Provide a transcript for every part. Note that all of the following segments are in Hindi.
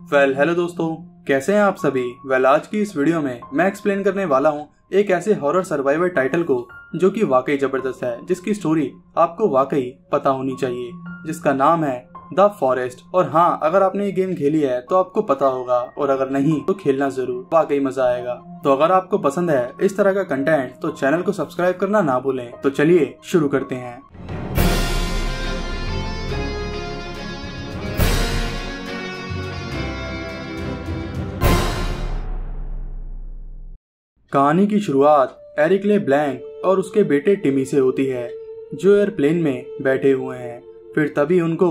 वेल well, हेलो दोस्तों कैसे हैं आप सभी? वेल well, आज की इस वीडियो में मैं एक्सप्लेन करने वाला हूँ एक ऐसे हॉरर सर्वाइवर टाइटल को जो कि वाकई ज़बरदस्त है जिसकी स्टोरी आपको वाकई पता होनी चाहिए जिसका नाम है द फॉरेस्ट और हाँ अगर आपने ये गेम खेली है तो आपको पता होगा और अगर नहीं तो खेलना ज़रूर वाकई मज़ा आएगा। तो अगर आपको पसंद है इस तरह का कंटेंट तो चैनल को सब्सक्राइब करना ना भूलें। तो चलिए शुरू करते हैं। कहानी की शुरुआत एरिक ले ब्लैंक और उसके बेटे टिमी से होती है, जो एयरप्लेन में बैठे हुए हैं। फिर तभी उनको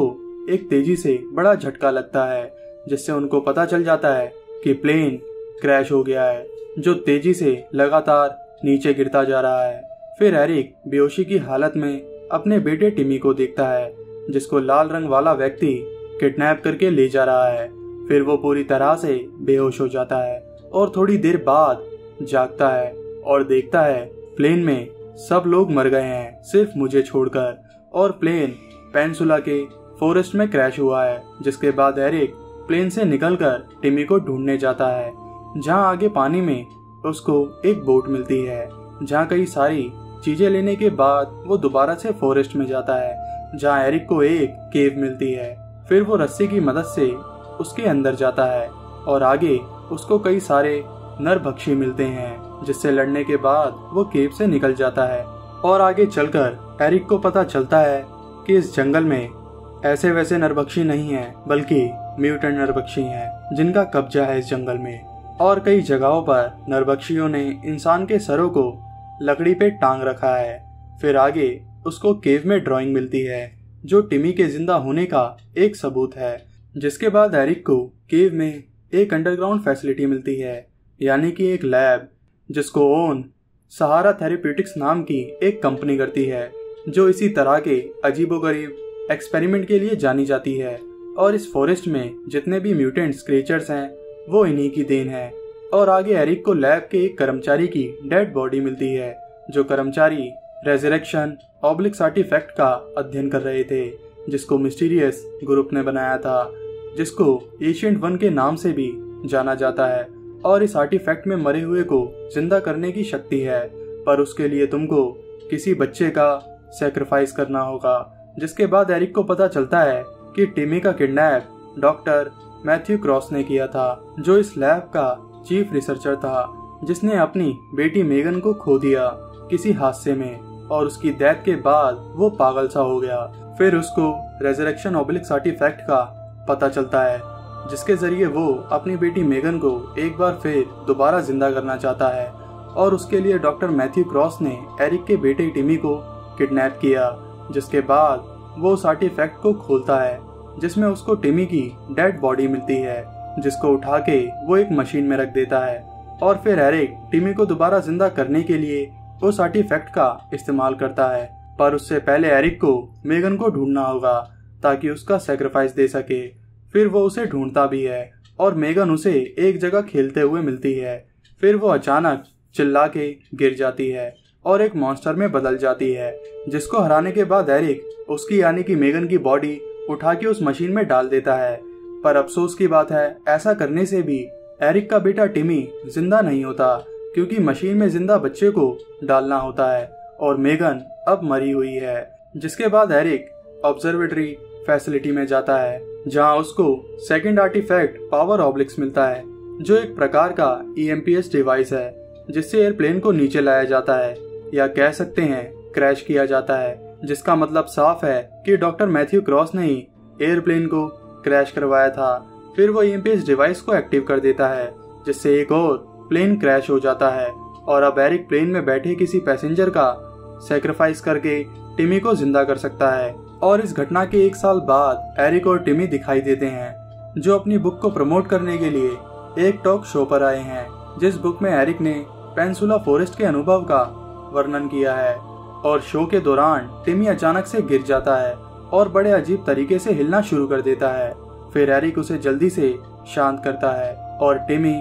एक तेज़ी से बड़ा झटका लगता है, जिससे उनको पता चल जाता है कि प्लेन क्रैश हो गया है, जो तेज़ी से लगातार नीचे गिरता जा रहा है। फिर एरिक बेहोशी की हालत में अपने बेटे टिमी को देखता है, जिसको लाल रंग वाला व्यक्ति किडनैप करके ले जा रहा है। फिर वो पूरी तरह से बेहोश हो जाता है, और थोड़ी देर बाद जागता है और देखता है प्लेन में सब लोग मर गए हैं, सिर्फ़ मुझे छोड़कर। और प्लेन पेंसुला के फॉरेस्ट में क्रैश हुआ है, जिसके बाद एरिक प्लेन से निकलकर टिमी को ढूँढने जाता है, जहाँ आगे पानी में उसको एक बोट मिलती है, जहाँ कई सारी चीज़ें लेने के बाद वो दोबारा से फॉरेस्ट में जाता है, जहाँ एरिक को एक केव मिलती है। फिर वो रस्सी की मदद से उसके अंदर जाता है, और आगे उसको कई सारे नरभक्षी मिलते हैं, जिससे लड़ने के बाद वो केव से निकल जाता है। और आगे चलकर एरिक को पता चलता है कि इस जंगल में ऐसे वैसे नरभक्षी नहीं है, बल्कि म्यूटेंट नरभक्षी हैं, जिनका कब्जा है इस जंगल में। और कई जगहों पर नरभक्षियों ने इंसान के सरों को लकड़ी पे टांग रखा है। फिर आगे उसको केव में ड्राइंग मिलती है, जो टिमी के ज़िंदा होने का एक सबूत है, जिसके बाद एरिक को केव में एक अंडरग्राउंड फैसिलिटी मिलती है। यानी कि एक लैब, जिसको ओन सहारा थेरेप्यूटिक्स नाम की एक कंपनी करती है, जो इसी तरह के अजीबोगरीब एक्सपेरिमेंट के लिए जानी जाती है। और इस फॉरेस्ट में जितने भी म्यूटेंट्स क्रिएचर्स हैं, वो इन्हीं की देन है। और आगे एरिक को लैब के एक कर्मचारी की डेड बॉडी मिलती है, जो कर्मचारी रेजरेक्शन, ऑब्लिक्स आर्टिफैक्ट का अध्ययन कर रहे थे, जिसको मिस्टीरियस ग्रुप ने बनाया था, जिसको एशियंट वन के नाम से भी जाना जाता है। और इस आर्टिफैक्ट में मरे हुए को ज़िंदा करने की शक्ति है, पर उसके लिए तुमको किसी बच्चे का सेक्रीफाइस करना होगा। जिसके बाद एरिक को पता चलता है कि टिमी का किडनैप डॉक्टर मैथ्यू क्रॉस ने किया था, जो इस लैब का चीफ रिसर्चर था, जिसने अपनी बेटी मेगन को खो दिया किसी हादसे में, और उसकी डेथ के बाद वो पागल सा हो गया। फिर उसको रेजरेक्शन ऑब्लिक्स आर्टिफैक्ट का पता चलता है। जिसके ज़रिए वो अपनी बेटी मेगन को एक बार फिर दोबारा ज़िंदा करना चाहता है और उसके लिए डॉक्टर मैथ्यू क्रॉस ने एरिक के बेटे टिमी को किडनैप किया, जिसके बाद वो उस आर्टिफैक्ट को खोलता है, जिसमें उसको टिमी की डेड बॉडी मिलती है, जिसको उठा के वो एक मशीन में रख देता है। और फिर एरिक टिमी को दोबारा ज़िंदा करने के लिए उस आर्टिफैक्ट का इस्तेमाल करता है, पर उससे पहले एरिक को मेगन को ढूंढना होगा, ताकि उसका सेक्रीफाइस दे सके। फिर वो उसे ढूंढता भी है और मेगन उसे एक जगह खेलते हुए मिलती है। फिर वो अचानक चिल्ला के गिर जाती है और एक मॉन्स्टर में बदल जाती है, जिसको हराने के बाद एरिक उसकी यानी कि मेगन की बॉडी उठा के उस मशीन में डाल देता है। पर अफसोस की बात है, ऐसा करने से भी एरिक का बेटा टिमी ज़िंदा नहीं होता, क्योंकि मशीन में ज़िंदा बच्चे को डालना होता है और मेगन अब मरी हुई है, जिसके बाद एरिक ऑब्जर्वेटरी फैसिलिटी में जाता है। जहाँ उसको सेकंड आर्टिफैक्ट पावर ऑब्लिक्स मिलता है, जो एक प्रकार का ईएमपीएस डिवाइस है, जिससे एयरप्लेन को नीचे लाया जाता है, या कह सकते हैं क्रैश किया जाता है, जिसका मतलब साफ़ है कि डॉक्टर मैथ्यू क्रॉस ने ही एयरप्लेन को क्रैश करवाया था। फिर वो ईएमपीएस डिवाइस को एक्टिव कर देता है, जिससे एक और प्लेन क्रैश हो जाता है, और अब एरिक प्लेन में बैठे किसी पैसेंजर का सेक्रीफाइस करके टिमी को ज़िंदा कर सकता है। और इस घटना के एक साल बाद एरिक और टिमी दिखाई देते हैं, जो अपनी बुक को प्रमोट करने के लिए एक टॉक शो पर आए हैं, जिस बुक में एरिक ने पेंसुला फॉरेस्ट के अनुभव का वर्णन किया है और शो के दौरान टिमी अचानक से गिर जाता है और बड़े अजीब तरीके से हिलना शुरू कर देता है। फिर एरिक उसे जल्दी से शांत करता है और टिमी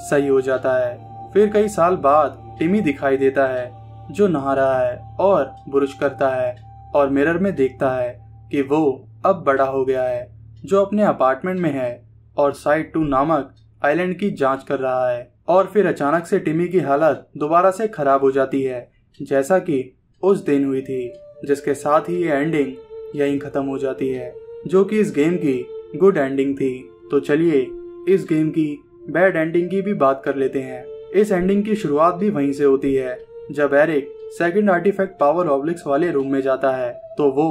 सही हो जाता है। फिर कई साल बाद टिमी दिखाई देता है, जो नहा रहा है और बुरुश करता है। और मिरर में देखता है कि वो अब बड़ा हो गया है, जो अपने अपार्टमेंट में है और साइड टू नामक आइलैंड की जाँच कर रहा है। और फिर अचानक से टिमी की हालत दोबारा से खराब हो जाती है, जैसा कि उस दिन हुई थी, जिसके साथ ही ये एंडिंग यहीं खत्म हो जाती है, जो कि इस गेम की गुड एंडिंग थी। तो चलिए, इस गेम की बैड एंडिंग की भी बात कर लेते हैं। इस एंडिंग की शुरुआत भी वहीं से होती है, जब Eric second artifact power obelisks वाले रूम में जाता है तो वो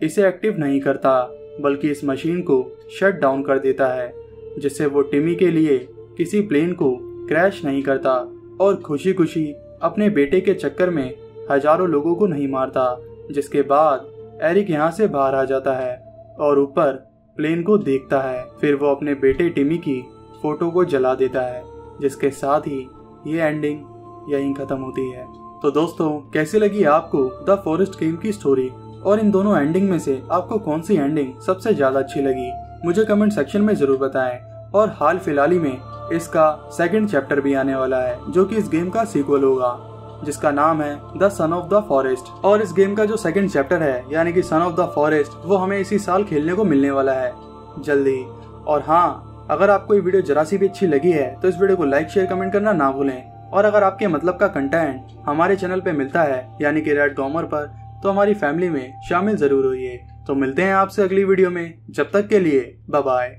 इसे एक्टिव नहीं करता, बल्कि इस मशीन को शट डाउन कर देता है, जिससे वो टिमी के लिए किसी प्लेन को क्रैश नहीं करता और खुशी खुशी अपने बेटे के चक्कर में हज़ारों लोगों को नहीं मारता, जिसके बाद एरिक यहाँ से बाहर आ जाता है और ऊपर प्लेन को देखता है। फिर वो अपने बेटे टिमी की फ़ोटो को जला देता है, जिसके साथ ही ये एंडिंग यहीं खत्म होती है। तो दोस्तों, कैसी लगी आपको द फॉरेस्ट गेम की स्टोरी और इन दोनों एंडिंग में से आपको कौन सी एंडिंग सबसे ज़्यादा अच्छी लगी? मुझे कमेंट सेक्शन में ज़रूर बताएँ। और हाल फ़िलहाल ही में इसका सेकंड चैप्टर भी आने वाला है, जो कि इस गेम का सीक्वल होगा, जिसका नाम है the son of the forest और इस गेम का जो सेकंड चैप्टर है, यानी कि सन ऑफ़ द फॉरेस्ट वो हमें इसी साल खेलने को मिलने वाला है। जल्दी। और हाँ अगर आपको ये वीडियो जरा सी भी अच्छी लगी है तो इस वीडियो को लाइक शेयर कमेंट करना ना भूलें। और अगर आपके मतलब का कंटेंट हमारे चैनल पे मिलता है, यानी कि रेड कॉमर पर तो हमारी फैमिली में शामिल ज़रूर होइए। तो मिलते हैं आपसे अगली वीडियो में। जब तक के लिए बाय